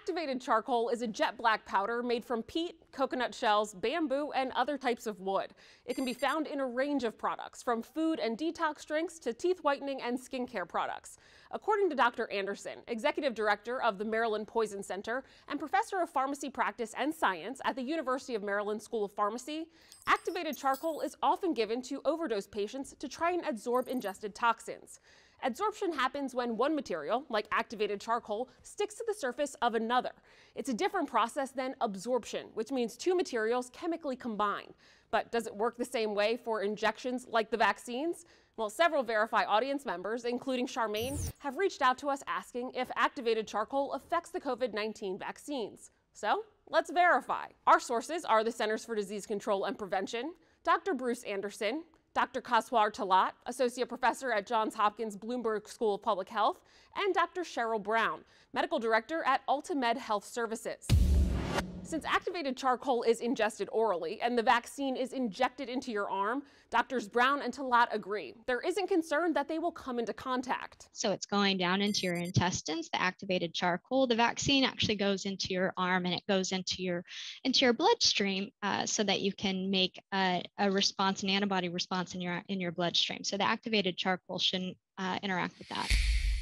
Activated charcoal is a jet black powder made from peat, coconut shells, bamboo, and other types of wood. It can be found in a range of products, from food and detox drinks to teeth whitening and skincare products. According to Dr. Anderson, executive director of the Maryland Poison Center and professor of pharmacy practice and science at the University of Maryland School of Pharmacy, activated charcoal is often given to overdose patients to try and adsorb ingested toxins. Adsorption happens when one material, like activated charcoal, sticks to the surface of another. It's a different process than absorption, which means two materials chemically combine. But does it work the same way for injections like the vaccines? Well, several Verify audience members, including Charmaine, have reached out to us asking if activated charcoal affects the COVID 19 vaccines. So let's verify. Our sources are the Centers for Disease Control and Prevention, Dr. Bruce Anderson, Dr. Kawsar Talaat, Associate Professor at Johns Hopkins Bloomberg School of Public Health, and Dr. Sherrill Brown, Medical Director at AltaMed Health Services. Since activated charcoal is ingested orally and the vaccine is injected into your arm, doctors Brown and Talaat agree. There isn't concern that they will come into contact. So it's going down into your intestines, the activated charcoal. The vaccine actually goes into your arm and it goes into your into your bloodstream uh, so that you can make a, a, response, an antibody response in your in your bloodstream. So the activated charcoal shouldn't uh, interact with that.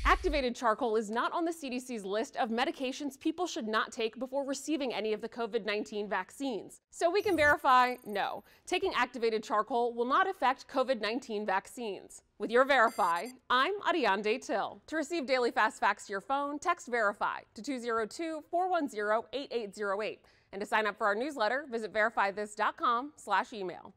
Activated charcoal is not on the CDC's list of medications people should not take before receiving any of the COVID 19 vaccines. So we can verify no, taking activated charcoal will not affect COVID 19 vaccines. With your Verify, I'm Ariande Till. To receive daily fast facts to your phone, text Verify to 202 410 8808. And to sign up for our newsletter, visit verifythis.com slash email.